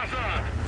Назад!